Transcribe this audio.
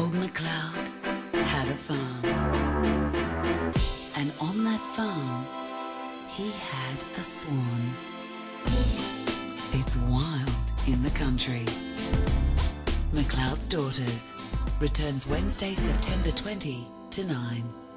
Old McLeod had a farm. And on that farm, he had a swan. It's wild in the country. McLeod's Daughters returns Wednesday, September 20 to 9.